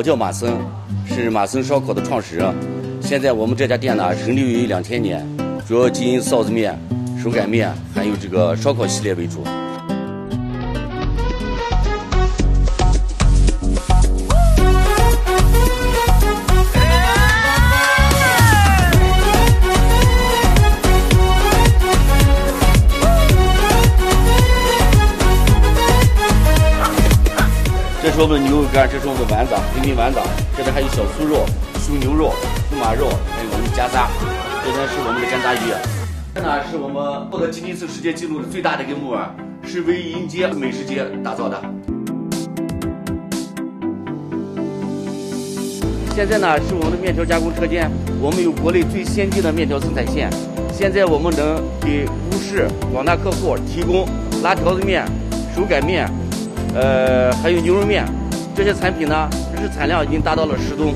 我叫马森，是马森烧烤的创始人。现在我们这家店呢，成立于两千年，主要经营臊子面、手擀面，还有这个烧烤系列为主。这是我们的牛肉干，这是我们的丸子，平民丸子。这边还有小酥肉、酥牛肉、酥马肉，还有我们的夹杂。这边是我们的干炸鱼。这呢是我们获得吉尼斯世界纪录的最大的一个木耳，是为迎接美食节打造的。现在呢是我们的面条加工车间，我们有国内最先进的面条生产线。现在我们能给乌市广大客户提供拉条子面、手擀面。呃，还有牛肉面，这些产品呢，日产量已经达到了十吨。